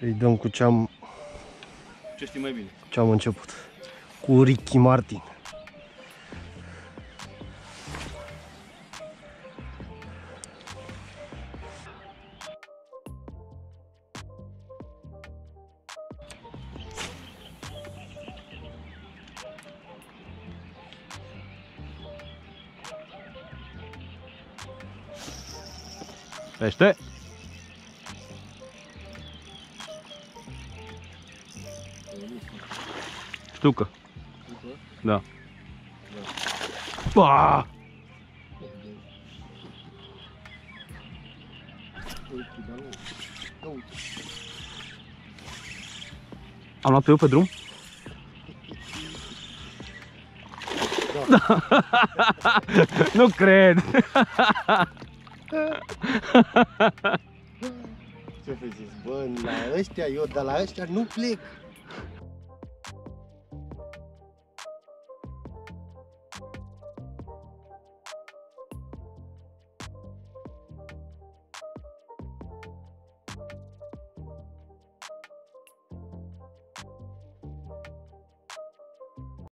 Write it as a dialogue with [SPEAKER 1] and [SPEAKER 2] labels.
[SPEAKER 1] Îi dăm cu ce am,
[SPEAKER 2] Ce știi mai bine?
[SPEAKER 1] ce am început. Cu Ricky Martin.
[SPEAKER 2] Pește! Ștucă. Da. Ba! Am luat eu pe drum? Da. nu cred.
[SPEAKER 1] Ce vă zis? Bă, la ăștia, eu de la ăștia nu plec.